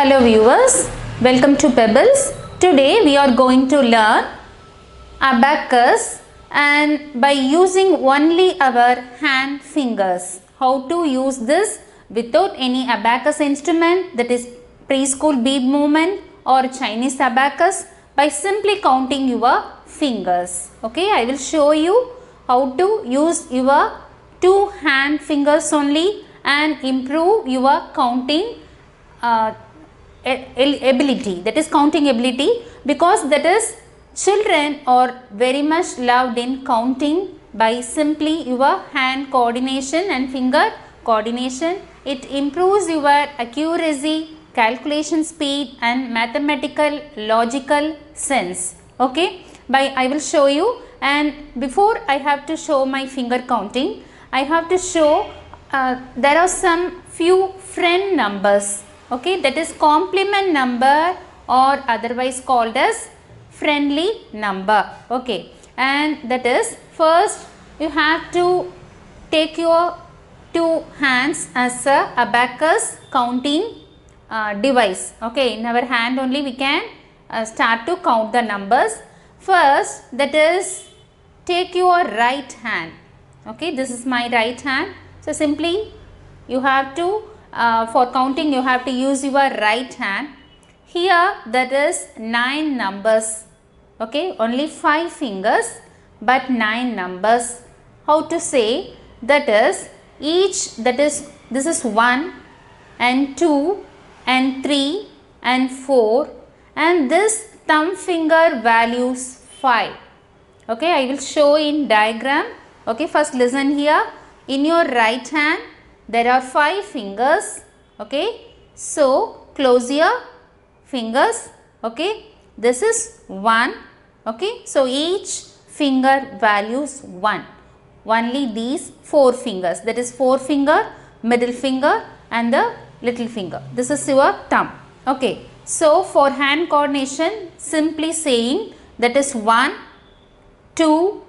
Hello viewers, welcome to Pebbles. Today we are going to learn abacus and by using only our hand fingers. How to use this without any abacus instrument that is preschool bead movement or Chinese abacus by simply counting your fingers. Okay, I will show you how to use your two hand fingers only and improve your counting uh, ability that is counting ability because that is children are very much loved in counting by simply your hand coordination and finger coordination. It improves your accuracy calculation speed and mathematical logical sense. Okay? By i will show you. And before i have to show my finger counting i have to show uh, there are some few friend numbers okay that is complement number or otherwise called as friendly number. Okay and that is first you have to take your two hands as a abacus counting uh, device. Okay in our hand only we can uh, start to count the numbers. First that is take your right hand. Okay this is my right hand. So simply you have to uh, for counting you have to use your right hand. Here that is 9 numbers. Okay only 5 fingers but 9 numbers. How to say? That is each that is this is 1 and 2 and 3 and 4 and this thumb finger values 5 okay i will show in diagram. Okay first listen here. In your right hand there are 5 fingers okay? So close your fingers okay? This is 1 okay? So each finger values 1 only these 4 fingers. That is 4 finger middle finger and the little finger. This is your thumb okay? So for hand coordination simply saying that is 1 2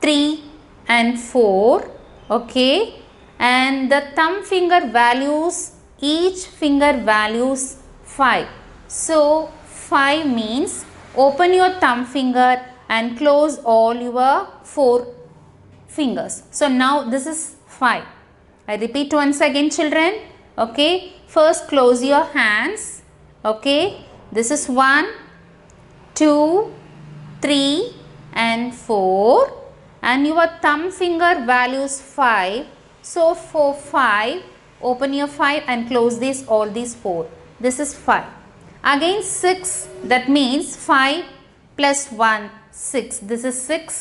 3 and 4 okay and the thumb finger values each finger values 5 so 5 means open your thumb finger and close all your four fingers. So now this is 5 i repeat once again children. Okay? First close your hands. Okay? This is 1 2 3 and 4 and your thumb finger values 5 so for 5 open your 5 and close this all these 4 this is 5 again 6 that means 5 plus 1 6 this is 6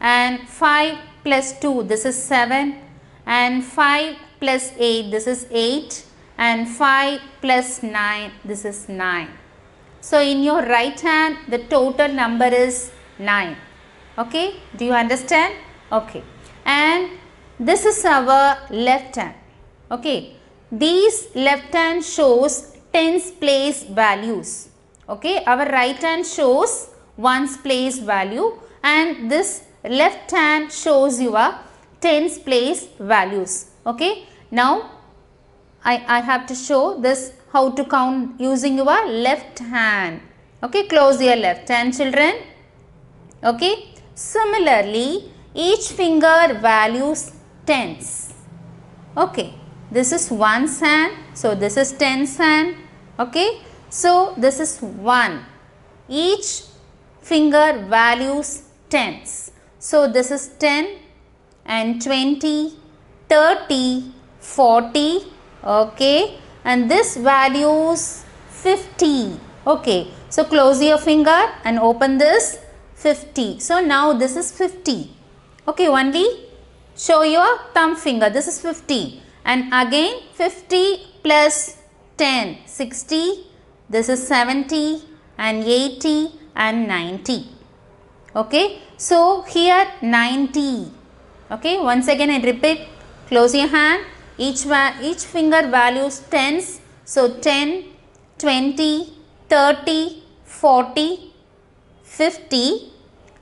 and 5 plus 2 this is 7 and 5 plus 8 this is 8 and 5 plus 9 this is 9 so in your right hand the total number is 9 okay? Do you understand? Okay. And this is our left hand. Okay. These left hand shows tens place values. Okay. Our right hand shows ones place value and this left hand shows your tens place values. Okay. Now I, I have to show this how to count using your left hand. Okay. Close your left hand children. Okay. Similarly each finger values tens. Okay this is one's hand so this is tens hand okay so this is 1 each finger values tens. So this is 10 and 20 30 40 okay and this values 50 okay so close your finger and open this 50 so now this is 50 okay only show your thumb finger. This is 50 and again 50 plus 10 60 this is 70 and 80 and 90 okay? So here 90 okay? Once again i repeat close your hand. Each each finger values tens. So 10 20 30 40 50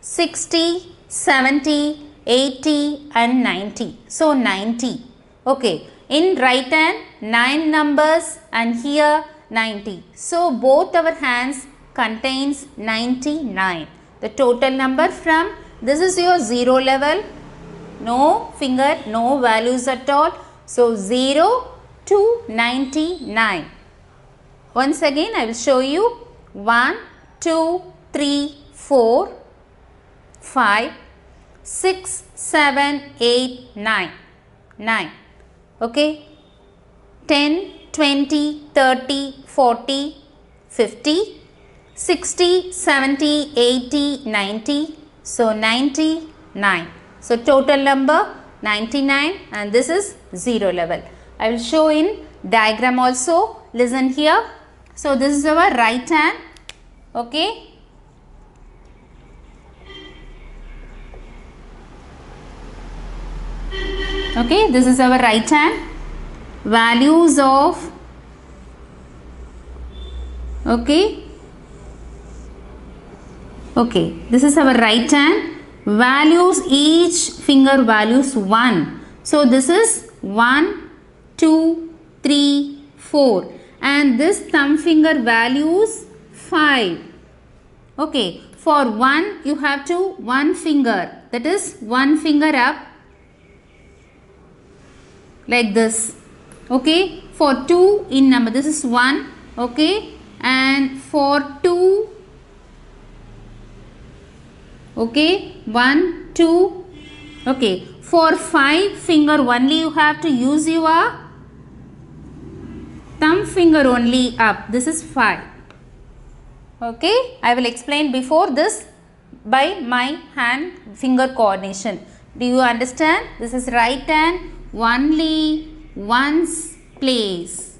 60 70 80 and 90 so 90 okay in right hand 9 numbers and here 90. So both our hands contains 99. The total number from this is your 0 level. No finger, no values at all. So 0 to 99. Once again I will show you 1, 2, 3, 4, 5, 6, 7, 8, 9. 9. Okay. 10, 20, 30, 40, 50, 60, 70, 80, 90. So 99. So total number 99 and this is 0 level. I will show in diagram also. Listen here. So this is our right hand. Okay. Okay, this is our right hand. Values of okay. Okay this is our right hand. Values each finger values 1 so this is 1 2 3 4 and this thumb finger values 5 okay for 1 you have to one finger. That is one finger up like this. Okay? For 2 in number. This is 1 okay? And for 2 okay? 1 2 okay? For 5 finger only you have to use your thumb finger only up. This is 5 okay? I will explain before this by my hand finger coordination do you understand this is right hand only once place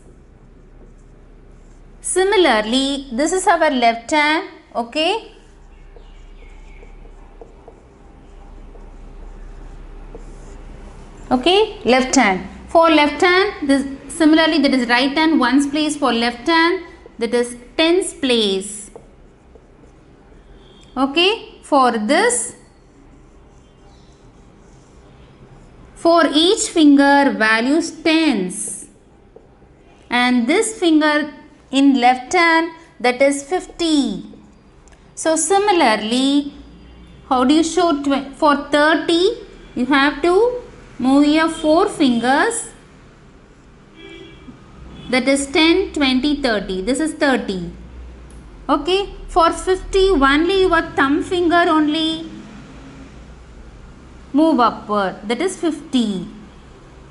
Similarly, this is our left hand, okay. Okay, left hand. For left hand, this similarly that is right hand ones place for left hand that is tens place. Okay, for this for each finger values tens and this finger in left hand that is 50. So similarly, how do you show for 30? You have to move your four fingers that is 10, 20, 30. This is 30. Okay. For 50, only your thumb finger only move upward. That is 50.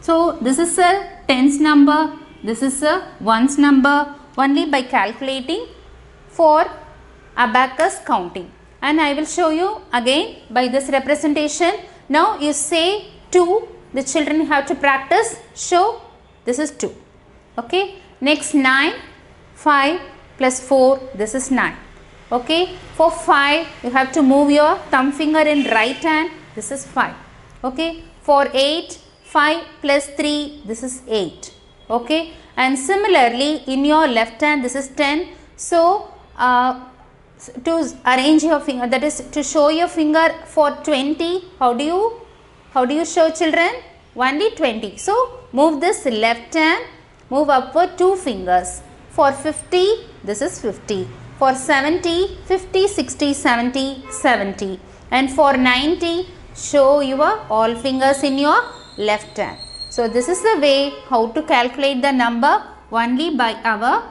So, this is a tens number. This is a ones number. Only by calculating for abacus counting. And I will show you again by this representation. Now you say 2 the children have to practice. Show this is 2 okay? Next 9 5 plus 4 this is 9 okay? For 5 you have to move your thumb finger in right hand this is 5 okay? For 8 5 plus 3 this is 8 okay? And similarly in your left hand this is 10 so uh, to arrange your finger that is to show your finger for 20 how do you how do you show children? Only 20 so move this left hand move upward two fingers. For 50 this is 50 for 70 50 60 70 70 and for 90 show your all fingers in your left hand so, this is the way how to calculate the number only by our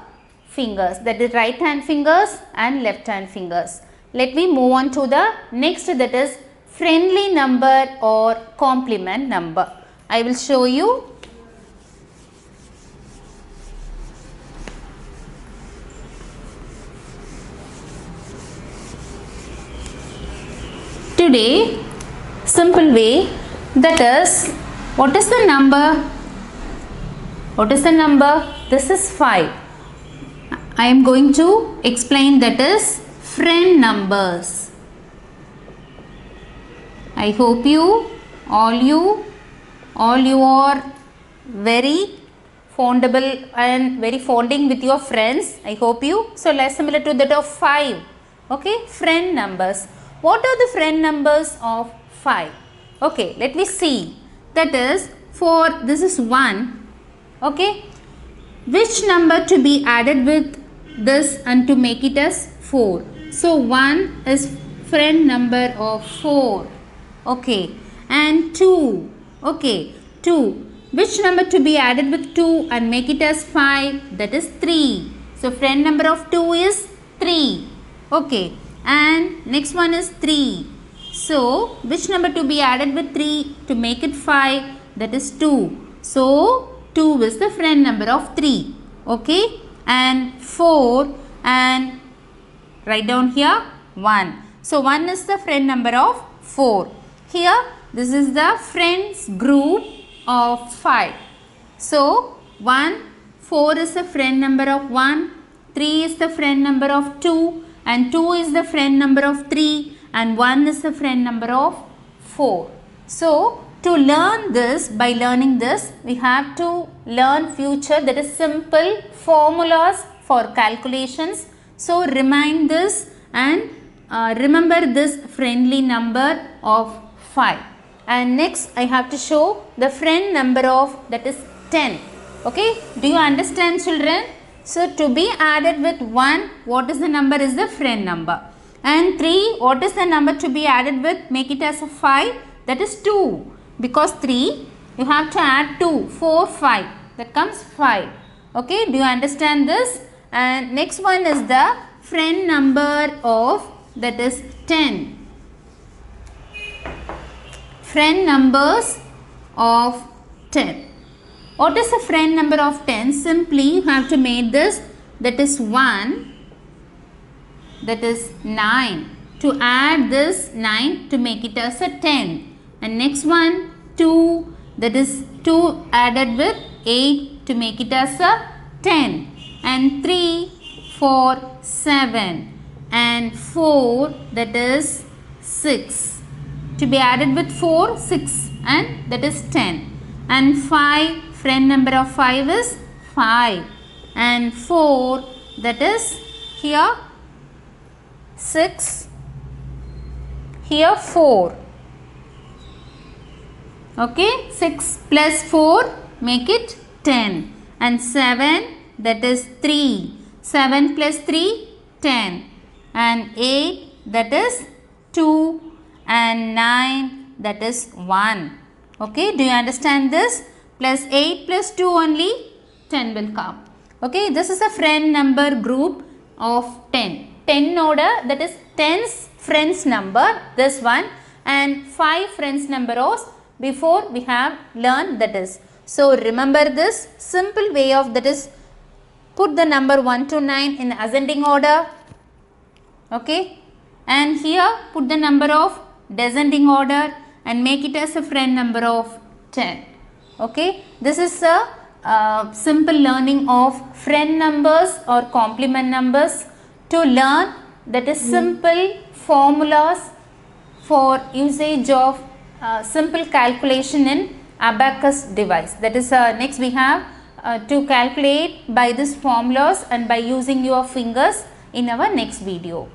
fingers that is right hand fingers and left hand fingers. Let me move on to the next that is friendly number or complement number. I will show you today simple way that is what is the number? What is the number? This is 5. I am going to explain that is friend numbers. I hope you, all you, all you are very fondable and very fonding with your friends. I hope you. So, less similar to that of 5. Okay, friend numbers. What are the friend numbers of 5? Okay, let me see that is 4, this is 1 okay which number to be added with this and to make it as 4. So 1 is friend number of 4. Okay. And 2. Okay. 2. Which number to be added with 2 and make it as 5? That is 3. So friend number of 2 is 3. Okay. And next one is 3. So which number to be added with 3 to make it 5? That is 2. So 2 is the friend number of 3. Okay. And 4 and write down here 1. So 1 is the friend number of 4. Here this is the friends group of 5. So 1, 4 is the friend number of 1, 3 is the friend number of 2 and 2 is the friend number of 3 and 1 is the friend number of 4. So to learn this, by learning this, we have to learn future that is simple formulas for calculations. So remind this and uh, remember this friendly number of 5. And next I have to show the friend number of that is 10. Okay, do you understand children? So to be added with 1, what is the number is the friend number. And 3, what is the number to be added with? Make it as a 5, that is 2 because 3 you have to add 2 4 5 that comes 5 okay do you understand this? And next one is the friend number of that is 10 friend numbers of 10 what is the friend number of 10 simply you have to make this that is 1 that is 9 to add this 9 to make it as a 10 and next one 2 that is 2 added with 8 to make it as a 10 and 3 4 7 and 4 that is 6 to be added with 4 6 and that is 10 and 5 friend number of 5 is 5 and 4 that is here 6 here 4 okay 6 plus 4 make it 10 and 7 that is 3 7 plus 3 10 and 8 that is 2 and 9 that is 1 okay do you understand this? Plus 8 plus 2 only 10 will come. Okay this is a friend number group of 10 10 order that is 10's friends number this one and 5 friends number before we have learned that is. So remember this simple way of that is put the number 1 to 9 in ascending order okay? And here put the number of descending order and make it as a friend number of 10 okay? This is a uh, simple learning of friend numbers or complement numbers to learn that is simple formulas for usage of uh, simple calculation in abacus device. That is uh, next we have uh, to calculate by this formulas and by using your fingers in our next video.